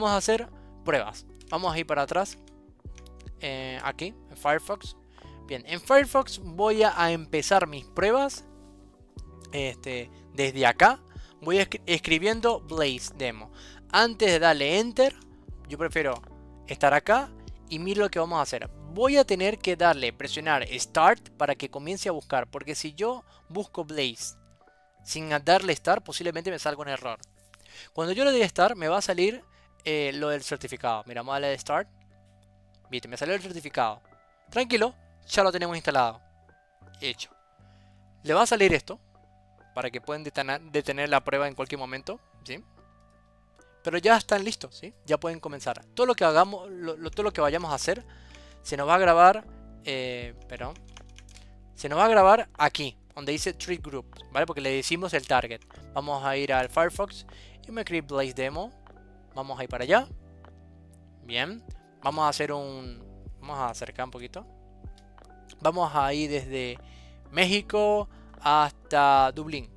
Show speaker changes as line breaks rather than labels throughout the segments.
vamos a hacer pruebas. Vamos a ir para atrás. Eh, aquí, en Firefox. Bien, en Firefox voy a empezar mis pruebas. Este, desde acá. Voy escribiendo Blaze Demo. Antes de darle Enter, yo prefiero estar acá y miro lo que vamos a hacer. Voy a tener que darle, presionar Start para que comience a buscar. Porque si yo busco Blaze sin darle Start, posiblemente me salga un error. Cuando yo le doy Start, me va a salir eh, lo del certificado. Mira, vamos a darle Start. Viste, me salió el certificado. Tranquilo, ya lo tenemos instalado. Hecho. Le va a salir esto. Para que puedan detener, la prueba en cualquier momento. ¿sí? Pero ya están listos, ¿sí? Ya pueden comenzar. Todo lo que hagamos, todo lo que vayamos a hacer, se nos va a grabar. Eh, perdón. Se nos va a grabar aquí, donde dice Treat Group, ¿vale? Porque le decimos el target. Vamos a ir al Firefox y me escribir Blaze Demo. Vamos a ir para allá. Bien. Vamos a hacer un... Vamos a acercar un poquito. Vamos a ir desde México hasta Dublín.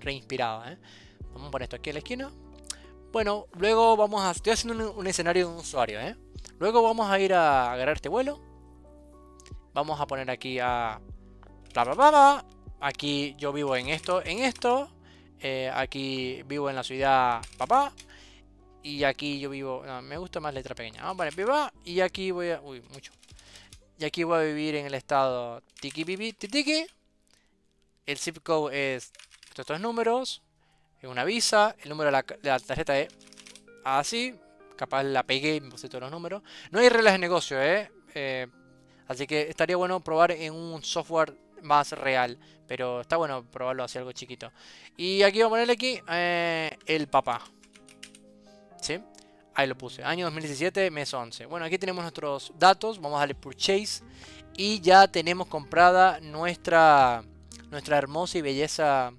Reinspirado, ¿eh? Vamos a poner esto aquí en la esquina. Bueno, luego vamos a... Estoy haciendo un, escenario de un usuario, ¿eh? Luego vamos a ir a agarrar este vuelo. Vamos a poner aquí a... Bla, bla, Aquí yo vivo en esto, en esto. Eh, aquí vivo en la ciudad papá. Y aquí yo vivo... me gusta más letra pequeña. Vamos a poner pipa. Y aquí voy a... Uy, mucho. Y aquí voy a vivir en el estado tiki pipi tiki. El zip code es estos tres números. Es una visa. El número de la, tarjeta es así. Capaz la pegué y me puse todos los números. No hay reglas de negocio, ¿eh? ¿eh? Así que estaría bueno probar en un software más real. Pero está bueno probarlo así algo chiquito. Y aquí voy a ponerle aquí eh, el papá. ¿Sí? Ahí lo puse. Año 2017, mes 11. Bueno, aquí tenemos nuestros datos. Vamos a darle purchase. Y ya tenemos comprada nuestra, nuestra hermosa y belleza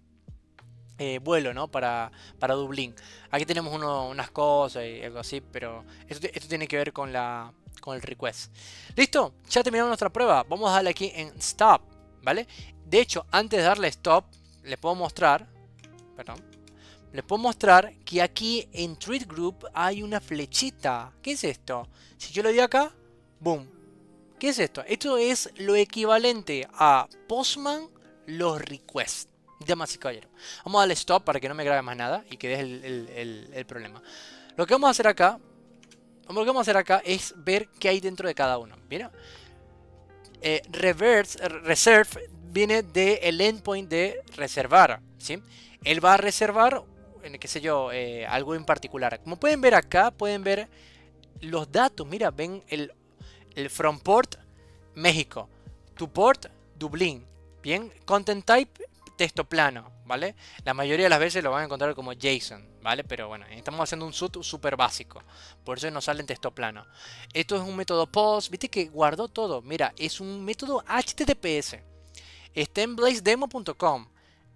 eh, vuelo, ¿no? Para, para Dublín. Aquí tenemos unas cosas y algo así. Pero esto, esto tiene que ver con, la, con el request. ¿Listo? Ya terminamos nuestra prueba. Vamos a darle aquí en stop. ¿Vale? De hecho, antes de darle stop, les puedo mostrar. Perdón les puedo mostrar que aquí en Treat Group hay una flechita. ¿Qué es esto? Si yo le doy acá, boom. ¿Qué es esto? Esto es lo equivalente a Postman los requests. Damas y. Vamos a darle stop para que no me grabe más nada y que deje el, problema. Lo que vamos a hacer acá, lo que vamos a hacer acá es ver qué hay dentro de cada uno. ¿Mira? Eh, reverse, reserve viene del endpoint de reservar. ¿sí? Él va a reservar en qué sé yo, eh, algo en particular. Como pueden ver acá, pueden ver los datos. Mira, ven el, el from port México, tu port Dublín. Bien, content type texto plano, ¿vale? La mayoría de las veces lo van a encontrar como JSON, ¿vale? Pero bueno, estamos haciendo un sub súper básico, por eso nos sale en texto plano. Esto es un método POST, viste que guardó todo. Mira, es un método HTTPS. Está en blazedemo.com.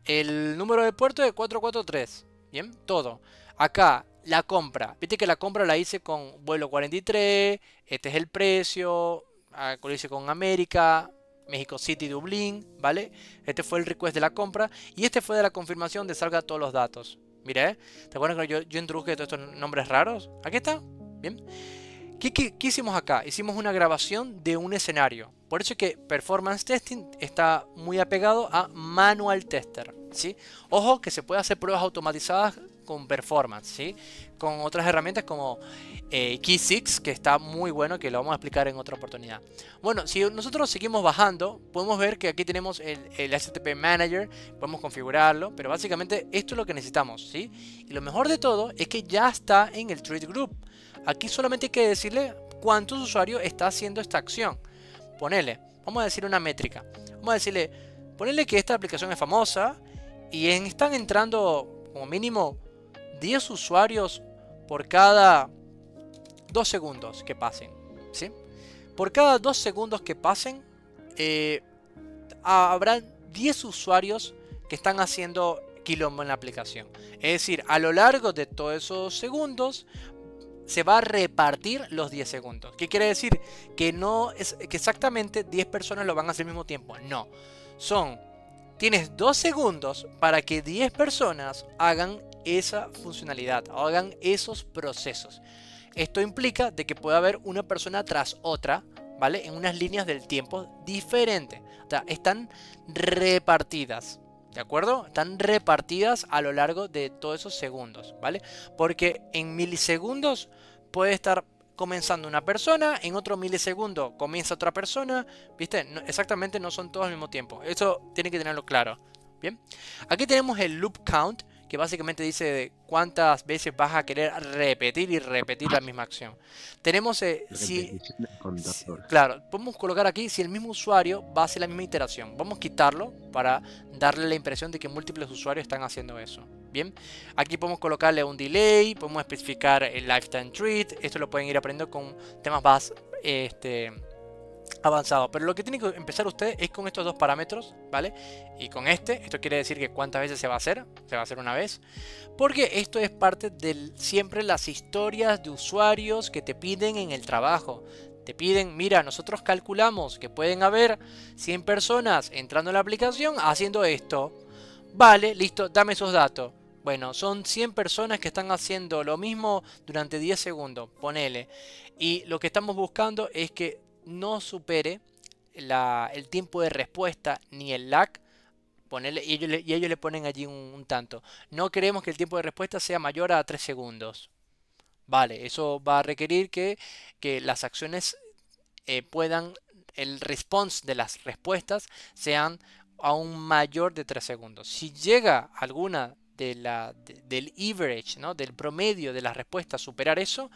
El número de puerto es 443. Bien, todo. Acá, la compra. Viste que la compra la hice con vuelo 43. Este es el precio. Ah, lo hice con América. México City, Dublín, ¿vale? Este fue el request de la compra. Y este fue de la confirmación de salga todos los datos. Mira, ¿eh? ¿Te acuerdas que yo, yo introduje todos estos nombres raros? Aquí está. Bien. ¿Qué, ¿Qué, qué, hicimos acá? Hicimos una grabación de un escenario. Por eso es que Performance Testing está muy apegado a Manual Tester. ¿sí? Ojo que se puede hacer pruebas automatizadas con performance, ¿sí? Con otras herramientas como eh, Key6, que está muy bueno, que lo vamos a explicar en otra oportunidad. Bueno, si nosotros seguimos bajando, podemos ver que aquí tenemos el, el HTTP Manager, podemos configurarlo, pero básicamente esto es lo que necesitamos, ¿sí? Y lo mejor de todo es que ya está en el Trade Group. Aquí solamente hay que decirle cuántos usuarios está haciendo esta acción. Ponele, vamos a decir una métrica. Vamos a decirle, ponele que esta aplicación es famosa, y están entrando como mínimo 10 usuarios por cada 2 segundos que pasen. ¿sí? Por cada 2 segundos que pasen, eh, habrá 10 usuarios que están haciendo quilombo en la aplicación. Es decir, a lo largo de todos esos segundos se va a repartir los 10 segundos. ¿Qué quiere decir? Que no es que exactamente 10 personas lo van a hacer al mismo tiempo. No. Son Tienes dos segundos para que 10 personas hagan esa funcionalidad, hagan esos procesos. Esto implica de que puede haber una persona tras otra, ¿vale? En unas líneas del tiempo diferentes. O sea, están repartidas. ¿De acuerdo? Están repartidas a lo largo de todos esos segundos, ¿vale? Porque en milisegundos puede estar comenzando una persona, en otro milisegundo comienza otra persona, ¿viste? exactamente no son todos al mismo tiempo. Eso tiene que tenerlo claro. Bien, aquí tenemos el loop count, que básicamente dice cuántas veces vas a querer repetir y repetir la misma acción. Tenemos, eh, si, claro, podemos colocar aquí si el mismo usuario va a hacer la misma iteración. Vamos a quitarlo para darle la impresión de que múltiples usuarios están haciendo eso. Bien, aquí podemos colocarle un delay, podemos especificar el lifetime treat. Esto lo pueden ir aprendiendo con temas más este, avanzado. Pero lo que tiene que empezar usted es con estos dos parámetros, ¿vale? Y con este, esto quiere decir que cuántas veces se va a hacer, se va a hacer una vez. Porque esto es parte de siempre las historias de usuarios que te piden en el trabajo. Te piden, mira, nosotros calculamos que pueden haber 100 personas entrando en la aplicación haciendo esto. Vale, listo, dame esos datos. Bueno, son 100 personas que están haciendo lo mismo durante 10 segundos, ponele. Y lo que estamos buscando es que no supere el tiempo de respuesta ni el lag. Ponerle, y, ellos le, ponen allí un, tanto. No queremos que el tiempo de respuesta sea mayor a 3 segundos. Vale, eso va a requerir que, las acciones eh, puedan, el response de las respuestas sean aún mayor de 3 segundos. Si llega alguna de la, del average, ¿no? del promedio de las respuestas superar eso,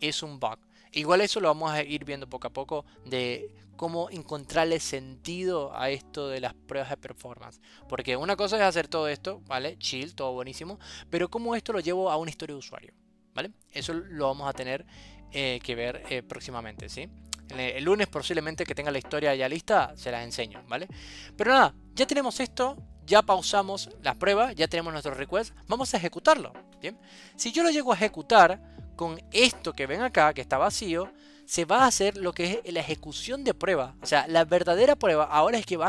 es un bug. Igual eso lo vamos a ir viendo poco a poco de cómo encontrarle sentido a esto de las pruebas de performance. Porque una cosa es hacer todo esto, ¿vale? Chill, todo buenísimo. Pero cómo esto lo llevo a una historia de usuario, ¿vale? Eso lo vamos a tener eh, que ver eh, próximamente, ¿sí? El, lunes posiblemente que tenga la historia ya lista, se las enseño, ¿vale? Pero nada, ya tenemos esto, ya pausamos la prueba, ya tenemos nuestro request, vamos a ejecutarlo, ¿bien? Si yo lo llego a ejecutar, con esto que ven acá, que está vacío, se va a hacer lo que es la ejecución de prueba. O sea, la verdadera prueba ahora es que va